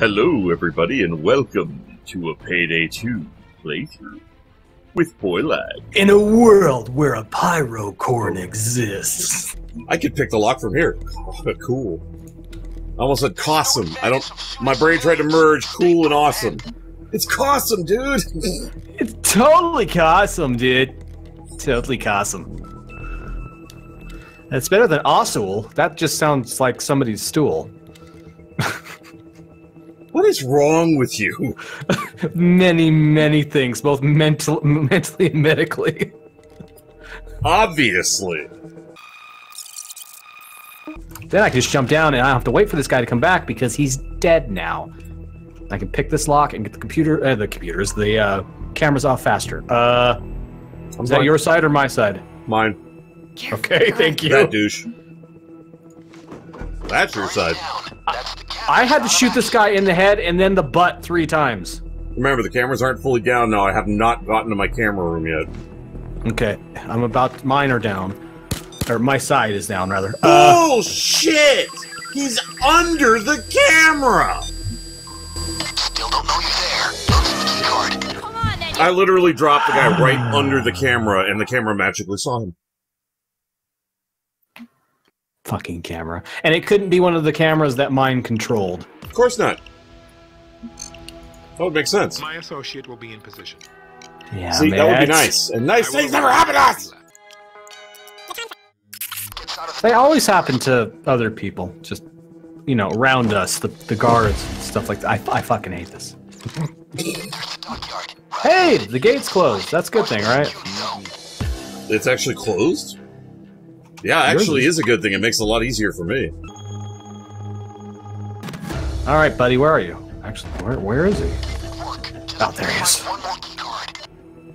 Hello, everybody, and welcome to a Payday 2 playthrough with Boylag. In a world where a pyrocorn exists. I could pick the lock from here. cool. I almost said awesome. I don't. My brain tried to merge cool and awesome. It's awesome, dude. It's totally awesome, dude. Totally awesome. That's better than ossul. That just sounds like somebody's stool. What is wrong with you? many, many things, both mental, mentally and medically. Obviously. Then I can just jump down and I don't have to wait for this guy to come back because he's dead now. I can pick this lock and get the computer, uh, the computers, the uh, cameras off faster. Uh, is that your side or my side? Mine. Okay, thank you. That douche. That's your side. I had to shoot this guy in the head and then the butt three times. Remember, the cameras aren't fully down now. I have not gotten to my camera room yet. Okay, I'm about. Mine are down, or my side is down rather. Uh, Oh shit! He's under the camera. Still don't know you're there. Don't the key card. Come on, then. I literally dropped the guy right under the camera, and the camera magically saw him. Fucking camera, and it couldn't be one of the cameras that mine controlled. Of course not. That would make sense. My associate will be in position. Yeah, See, man, that would be nice. And nice I things never happen to us. Gets out of They always happen to other people, just you know, around us, the the guards and stuff like that. I, I fucking hate this. There's the dockyard. Hey, the gate's closed. That's a good thing, right? It's actually closed? Yeah, actually is- is a good thing. It makes it a lot easier for me. All right, buddy, where are you? Actually, where where is he? Work. Just Oh, there he is. One more key card.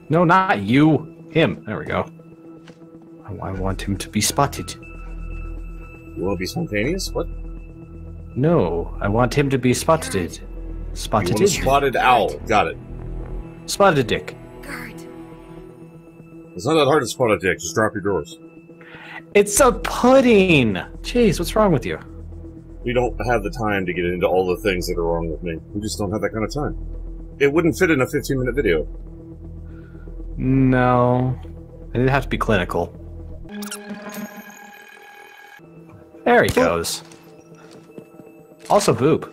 No, not you. Him. There we go. I, I want him to be spotted. You want to be spontaneous? What? No, I want him to be spotted. You Spotted. want a spotted owl. Got it. Spotted dick. Guard. It's not that hard to spot a dick. Just drop your drawers. It's a pudding. Jeez, what's wrong with you? We don't have the time to get into all the things that are wrong with me. We just don't have that kind of time. It wouldn't fit in a 15 minute video. No, it'd have to be clinical. There he goes. Also, boop.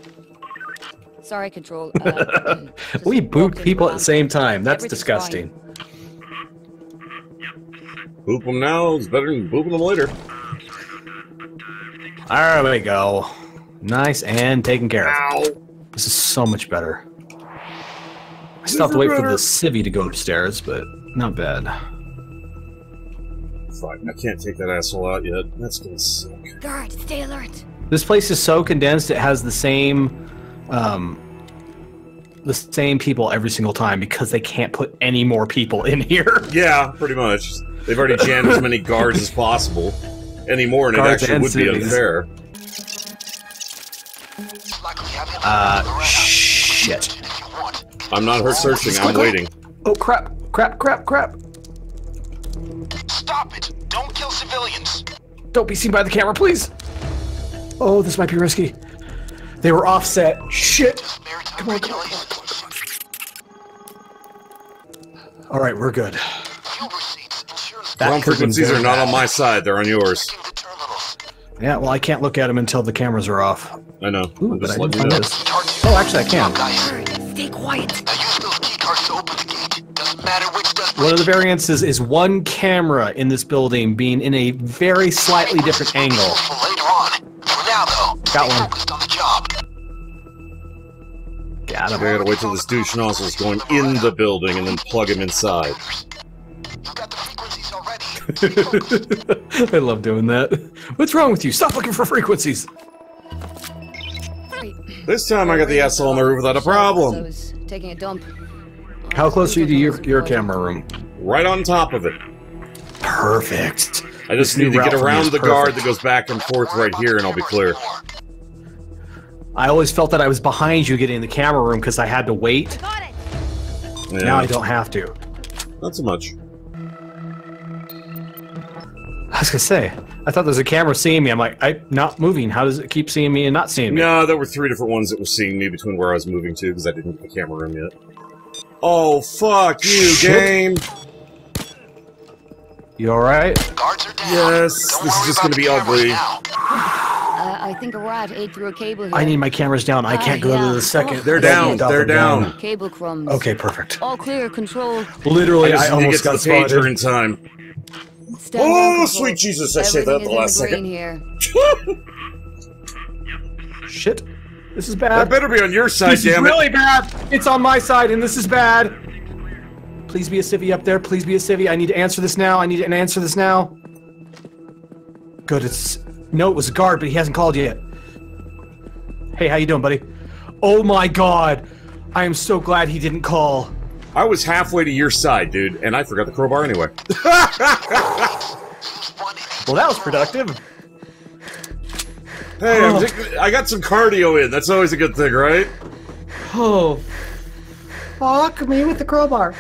Sorry, Control. Uh, We walked boop people at the same time. That's Everything's disgusting. Boop them now is better than booping them later. There we go. Nice and taken care of. Ow! This is so much better. I still have to wait for the civvy to go upstairs, but not bad. Fuck, I can't take that asshole out yet. That's gonna suck. Guard, stay alert. This place is so condensed; it has the same, um, the same people every single time because they can't put any more people in here. Yeah, pretty much. They've already jammed as many guards as possible. Any more, and it actually and would be unfair. Likely have him Uh, shit. If you want. I'm not hurt searching. I'm waiting. Oh crap! Crap! Crap! Crap! Stop it! Don't kill civilians. Don't be seen by the camera, please. Oh, this might be risky. They were offset. Shit! Just maritime Come on, come on. All right, we're good. Fuel receipts ensure the That Ground could've been frequencies are not on my side. They're on yours. checking the terminals. Yeah, well, I can't look at them until the cameras are off. I know. Ooh, I'm but I didn't you find know. this. Oh, actually, I can. Now, guys, stay quiet. now use those key cards to open the gate. Doesn't matter which does One of the variances is one camera in this building being in a very slightly different angle. Later on. For now, though, Got one. focused on the job. Got him. I gotta wait till this douche nozzle's going in the building and then plug him inside. I love doing that. What's wrong with you? Stop looking for frequencies. This time I got the asshole on the roof without a problem. was taking a dump. How close are you to your, your camera room? Right on top of it. Perfect. I just This need to get around is the guard that goes back and forth right here and I'll be clear. I always felt that I was behind you getting in the camera room because I had to wait. Yeah, Now I don't have to. Not so much. I was gonna say, I thought there's a camera seeing me. I'm like, I'm not moving. How does it keep seeing me and not seeing me? No, there were three different ones that were seeing me between where I was moving to because I didn't get the camera room yet. Oh, fuck you, Shit. game! You all right? Guards are down. Yes, Don't this is just gonna be ugly. Uh, I think a rat ate through a cable here. I need my cameras down. I Ah, can't go yeah. to the second. They're down, they're down. Cable crumbs. Okay, perfect. All clear, control. Literally, I I, just to almost get got the pager spotted. in time. Stand Oh, control. sweet Jesus, I said that the last the second. Here. Shit, this is bad. That bad. better be on your side, This is it. really bad. It's on my side, and this is bad. Please be a civvy up there. Please be a civvy. I need to answer this now. I need to answer this now. Good. It's no. It was a guard, but he hasn't called yet. Hey, how you doing, buddy? Oh my God! I am so glad he didn't call. I was halfway to your side, dude, and I forgot the crowbar anyway. Well, that was productive. Hey, I'm Oh. just- I got some cardio in. That's always a good thing, right? Oh, fuck me with the crowbar.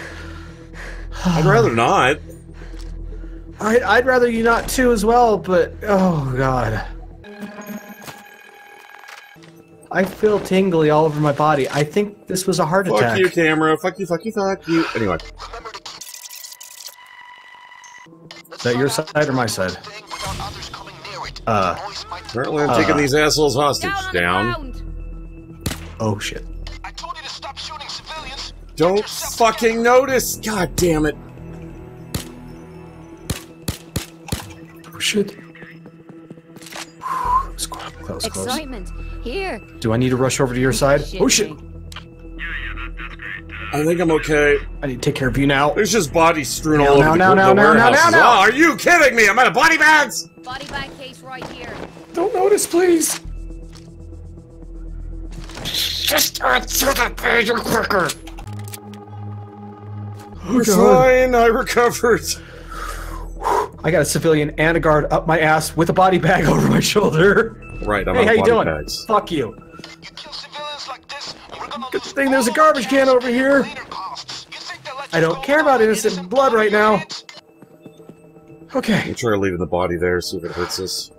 I'd rather not. I'd, I'd rather you not too as well, but oh god. I feel tingly all over my body. I think this was a heart Fuck attack. Fuck you, camera. Fuck you, fuck you, fuck you. Anyway, Remember to keep Is that your side or my side? thing without others coming near it. Uh, Noise apparently I'm Uh. taking these assholes hostage. Down Down. Oh shit. I told you to stop shooting civilians. Don't fucking notice. God damn it. Oh shit. That was close. That was close. Excitement. Here. Do I need to rush over to your side? Oh shit. me. I think I'm okay. I need to take care of you now. There's just bodies strewn Now, all now, over now, the, now, the now, now, warehouses. now, now. Oh, are you kidding me? I'm out of body bags. Body bag case right here. Don't notice, please. Just answer the pager quicker. Oh, We're fine. I recovered. I got a civilian and a guard up my ass with a body bag over my shoulder. Right, I'm hey, how you doing? bags. Fuck you. You kill civilians like this, and we're gonna Good thing there's a garbage can over here. later costs. You think they'll let I don't care about innocent blood right now. Okay. I'm trying leaving the body there, see if it hurts us.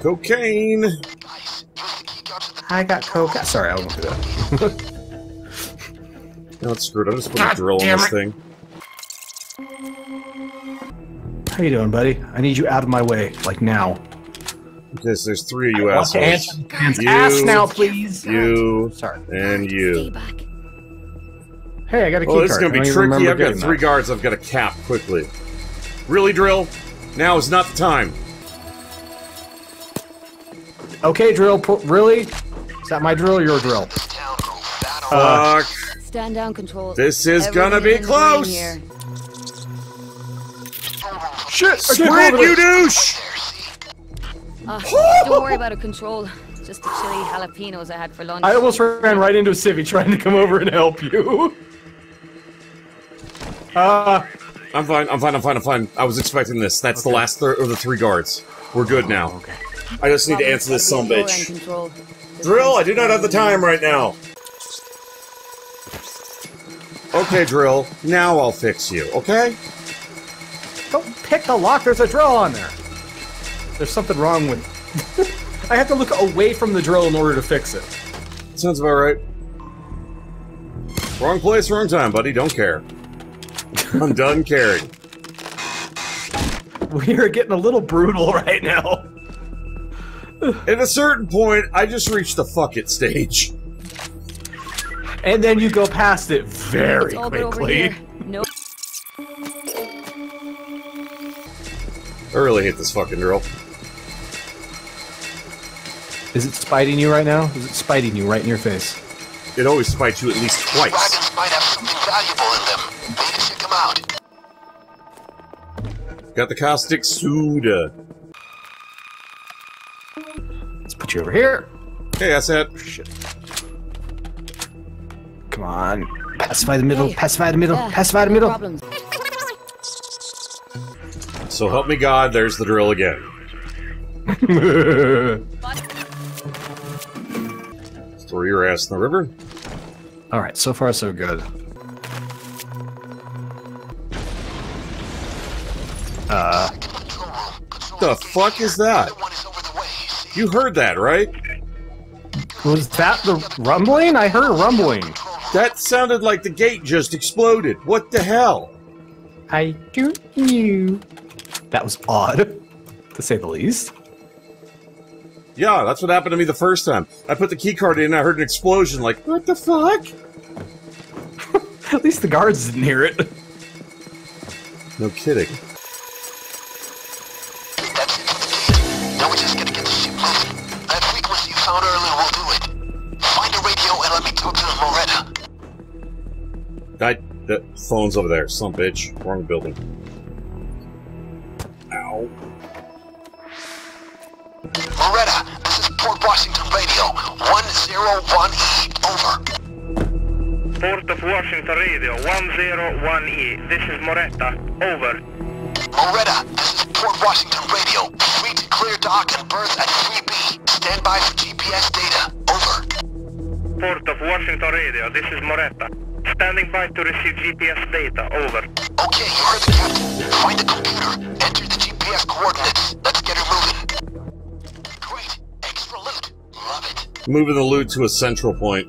Cocaine. Guys, use the key card to the I got coke. Sorry, I won't do that. No, it's screwed. I'm just putting a drill damn this thing. How you doing, buddy? I need you out of my way, like now. Because there's three of you I want to assholes. answer the man's You- ass now, please. You Sorry. and you. Hey, I got a oh, key Oh, this is gonna be tricky. I've got three that. guards. I've got to cap quickly. Really, drill? Now is not the time. Okay, drill. really? Is that my drill or your drill? this town grew fat over Fuck. Stand down, control. This is gonna be in the close. Here. Shit! I can't Squid, hold it. you douche! Ah, don't worry about it, control. Just the chili jalapenos I had for lunch. I almost ran right into a civvy trying to come over and help you. Uh, I'm fine. I'm fine. I'm fine. I'm fine. I was expecting this. That's the last third of the three guards. We're good now. okay. I just need to answer this some bitch. gotta be your end, Control. Drill, I do not have the time right now. Okay, Drill. Now I'll fix you, okay? Don't pick the lock. There's a drill on there. There's something wrong with. I have to look away from the drill in order to fix it. Sounds about right. Wrong place, wrong time, buddy. Don't care. I'm done caring. We are getting a little brutal right now. At a certain point, I just reached the fuck it stage. And then you go past it very It's all good over quickly. here. No. I really hate this fucking drill. Is it spiting you right now? Is it spiting you right in your face? It always spites you at least twice. Wagons might have something valuable in them. Maybe check them out. Got the caustic soda. Let's put you over here. Hey, that's it. Shit. Come on. Pacify the middle. Hey. Pacify the middle. Yeah, Pacify the middle. problems. So help me God, there's the drill again. Throw your ass in the river. All right. So far, so good. Uh, Control room. Control The fuck is that? The one is over the way. See? You heard that, right? was that the rumbling? I heard a rumbling. That sounded like the gate just exploded. What the hell? I do you. That was odd, to say the least. Yeah, that's what happened to me the first time. I put the key card in and I heard an explosion like, what the fuck? At least the guards didn't hear it. No kidding. That's it for the gate. Now we just gotta get the ship. That frequency you found earlier will do it. Find a radio and let me talk to Moretta. I, the phone's over there. Some bitch. Wrong building. Washington Radio. 101E. Over. Port of Washington Radio, 101E. This is Moretta. Over. Moretta, this is Port Washington Radio. Free to clear dock and berth at 3B. Stand by for GPS data. Over. Port of Washington Radio, this is Moretta. Standing by to receive GPS data. Over. Okay, you heard the Moving the loot to a central point.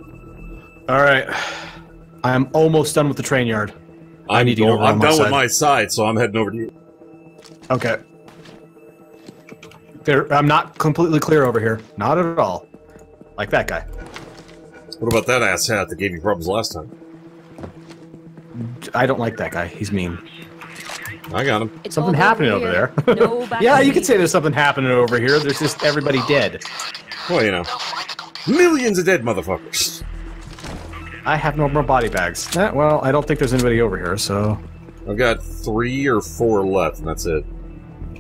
All right. I'm almost done with the train yard. I I'm, need to go- go I'm done with my side, so I'm heading over to you. Okay. There, I'm not completely clear over here. Not at all. Like that guy. What about that ass hat that gave you problems last time? I don't like that guy. He's mean. I got him. It's Something happening over here. there. Yeah, you could say there's something happening over here. There's just everybody dead. Well, you know, millions of dead motherfuckers. I have no more body bags. Eh, well, I don't think there's anybody over here, so. I've got three or four left, and that's it.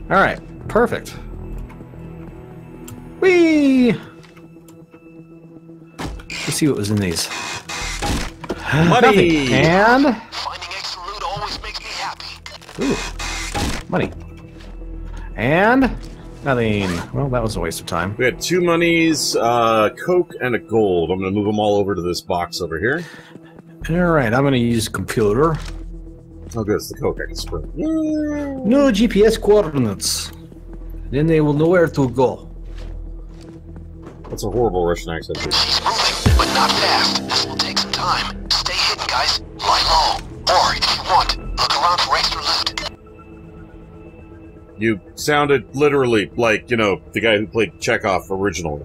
Alright, perfect. Whee! Let's see what was in these. Nothing. Money! And Finding extra loot always makes me happy. ooh, money. And nothing. Well, that was a waste of time. We had two monies, uh, coke, and a gold. I'm gonna move them all over to this box over here. All right, I'm gonna use computer. Oh, good, it's the coke I can spray. No GPS coordinates. Then they will know where to go. That's a horrible Russian accent. dude. She's moving, but not fast. This will take some time. Stay hidden, guys. Lie low. Or, if you want, look around for extra loot. You sounded literally like, you know, the guy who played Chekov originally.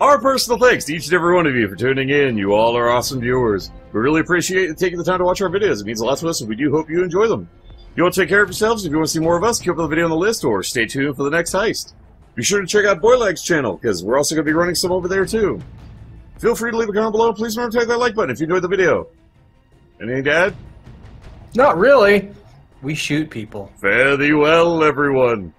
Our personal thanks to each and every one of you for tuning in. You all are awesome viewers. We really appreciate taking the time to watch our videos. It means a lot to us, and we do hope you enjoy them. If you want to take care of yourselves, if you want to see more of us, keep up with the video on the list, or stay tuned for the next heist. Be sure to check out Boylag's channel, because we're also going to be running some over there too. Feel free to leave a comment below. Please remember to hit that like button if you enjoyed the video. Anything to add? Not really. We shoot people. Fare thee well, everyone.